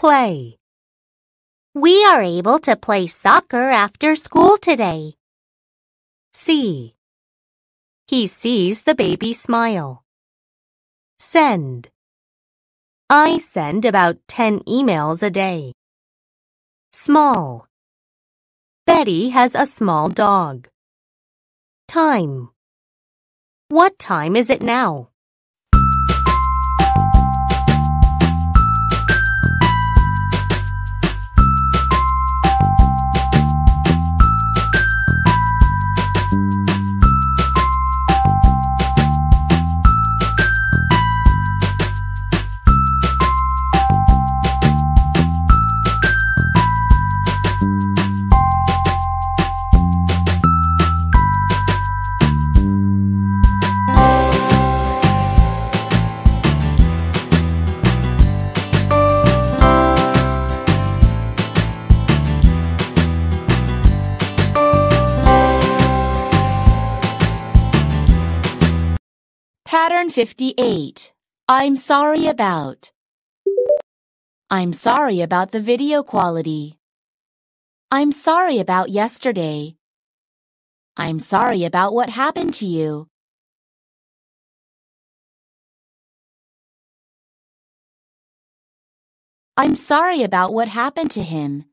Play. We are able to play soccer after school today. See. He sees the baby smile. Send. I send about 10 emails a day. Small. Betty has a small dog. Time. What time is it now? Pattern 58. I'm sorry about. I'm sorry about the video quality. I'm sorry about yesterday. I'm sorry about what happened to you. I'm sorry about what happened to him.